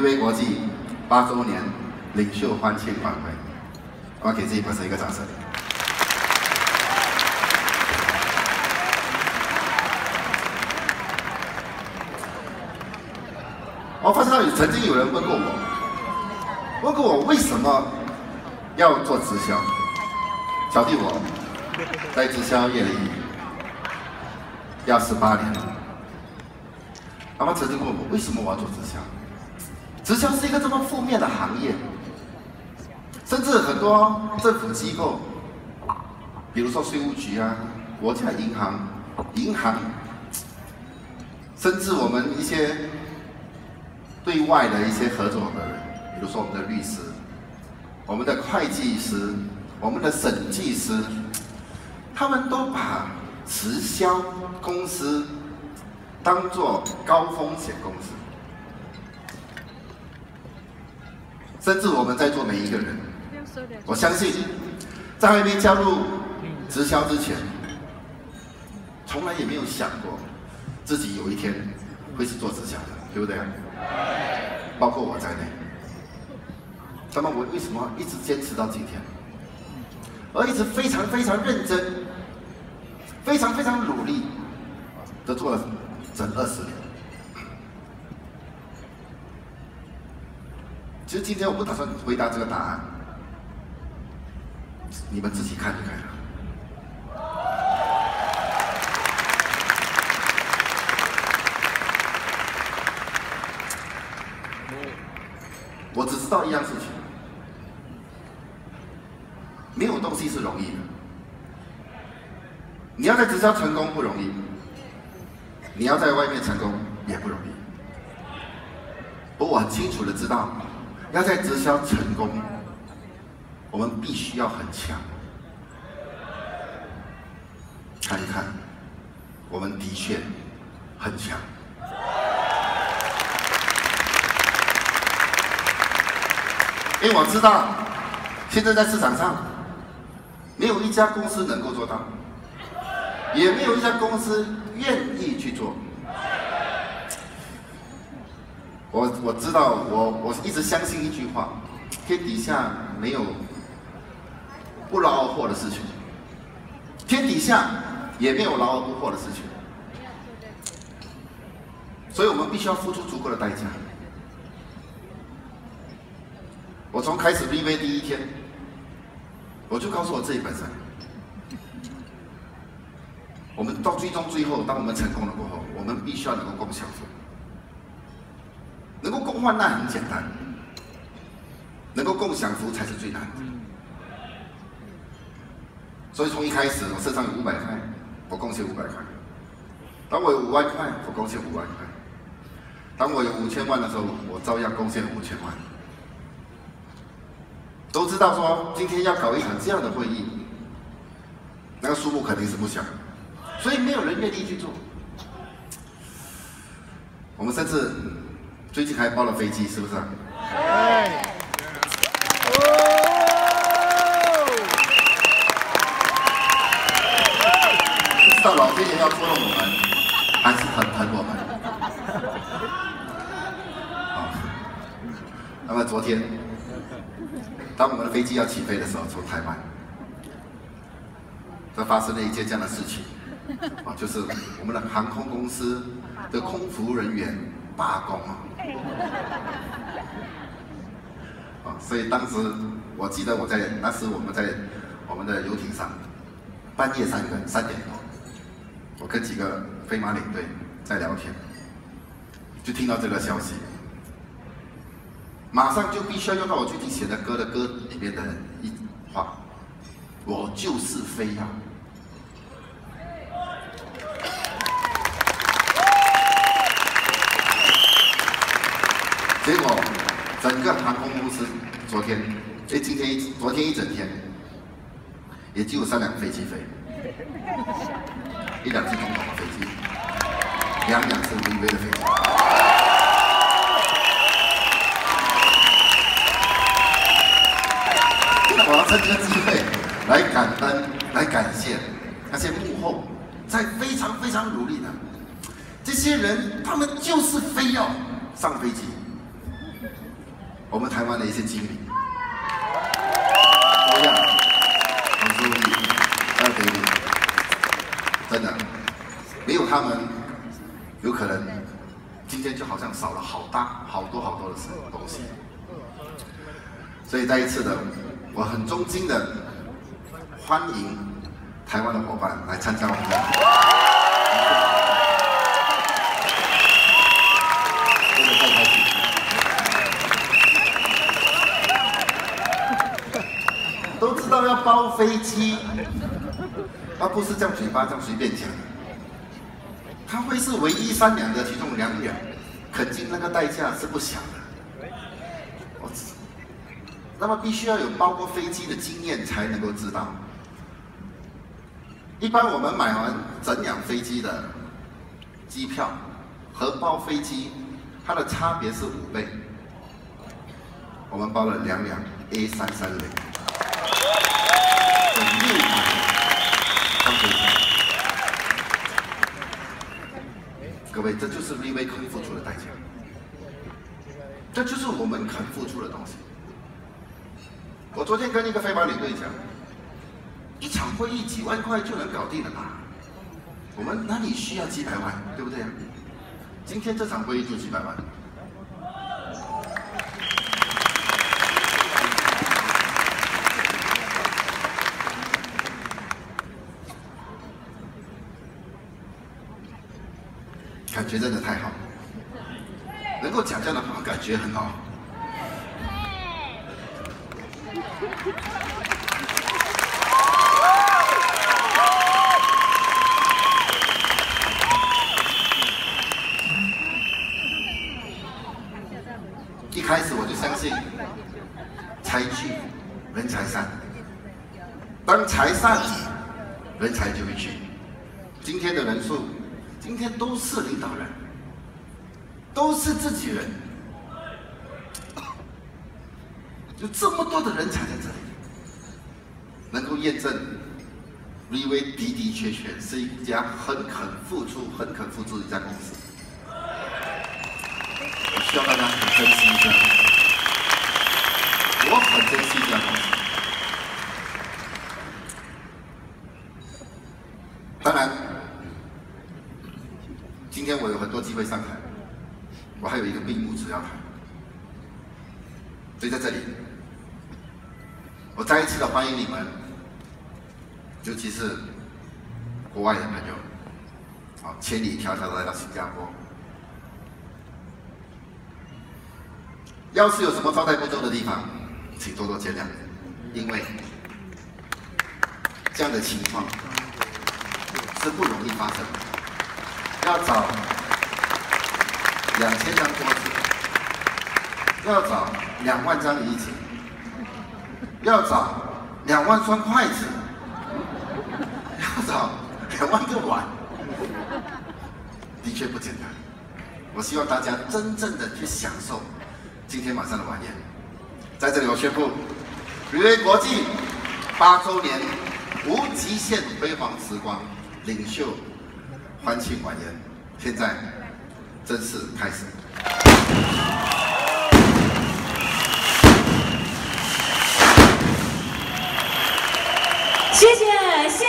立威国际八周年领袖欢庆晚会。我要给自己本身一个掌声。我发现到曾经有人问过我，问过我为什么要做直销？小弟我在直销业里要十八年了。他们曾经问我为什么我要做直销？直销是一个这么负面的行业，甚至很多政府机构，比如说税务局啊、国家银行、银行，甚至我们一些。对外的一些合作的人，比如说我们的律师、我们的会计师、我们的审计师，他们都把直销公司当做高风险公司。甚至我们在座每一个人，我相信，在外面加入直销之前，从来也没有想过自己有一天会是做直销的，对不对？包括我在内，那么我为什么一直坚持到今天，而一直非常非常认真、非常非常努力的做了整二十年？其实今天我不打算回答这个答案，你们自己看就可以了。我只知道一样事情，没有东西是容易的。你要在直销成功不容易，你要在外面成功也不容易。不过我很清楚的知道，要在直销成功，我们必须要很强。看一看，我们的确很强。因为我知道，现在在市场上，没有一家公司能够做到，也没有一家公司愿意去做。我我知道，我我一直相信一句话：天底下没有不劳而获的事情，天底下也没有劳而不获的事情，所以我们必须要付出足够的代价。我从开始 VV 第一天，我就告诉我自己本身，我们到最终最后，当我们成功了过后，我们必须要能够共享，患难很简单，能够共享福才是最难的。所以从一开始，我身上有五百块，我贡献五百块；当我有五万块，我贡献五万块；当我有五千万的时候，我照样贡献五千万。都知道说今天要搞一场这样的会议，那个数目肯定是不小，所以没有人愿意去做。我们甚至最近还包了飞机，是不是？哎。不知道老天爷要捉弄我们，还是很疼我们。好，那么昨天。当我们的飞机要起飞的时候，从台湾，这发生了一件这样的事情，啊，就是我们的航空公司的空服人员罢工啊，啊，所以当时我记得我在那时我们在我们的游艇上，半夜三更三点多，我跟几个飞马领队在聊天，就听到这个消息。马上就必须要用到我最近写的歌的歌里面的一句话，我就是飞呀。结果整个航空公司昨天，哎，今天一昨天一整天，也只有三辆飞机飞，一辆是总统的飞机，两辆是微微的飞机。我要趁这个机会来感恩、来感谢那些幕后在非常非常努力的这些人他们就是非要上飞机。我们台湾的一些经理，同样，黄书记、二德理，真的没有他们，有可能今天就好像少了好大好多好多的东西。所以再一次的，我很衷心的欢迎台湾的伙伴来参加我们的。都知道要包飞机，而不是这样嘴巴这样随便讲。他会是唯一三两的其中两两，肯定那个代价是不小的。我，那么必须要有包过飞机的经验才能够知道。一般我们买完整辆飞机的机票和包飞机，它的差别是五倍。我们包了两辆 A 三三零。各位，这就是 V V 肯付出的代价，这就是我们肯付出的东西。我昨天跟一个飞马领队讲，一场会议几万块就能搞定了吧？我们哪里需要几百万，对不对？今天这场会议就几百万。感觉真的太好，能够讲这样的话，感觉很好。一开始我就相信，财聚人才散，当财散，人才就会聚。今天的人数。今天都是领导人，都是自己人，就这么多的人才在这里，能够验证 VV 的的确确是一家很肯付出、很肯付出的一家公司。我需要大家很珍惜一下，我很珍惜这家公司。当然。今天我有很多机会上台，我还有一个闭幕词要谈，所以在这里，我再一次的欢迎你们，尤其是国外的朋友，好，千里迢迢来到新加坡。要是有什么招待不周的地方，请多多见谅，因为这样的情况是不容易发生的。要找两千张桌子，要找两万张椅子，要找两万双筷子，要找两万个碗，的确不简单。我希望大家真正的去享受今天晚上的晚宴。在这里，我宣布，旅威国际八周年无极限辉煌时光领袖。欢庆晚宴现在正式开始。谢谢谢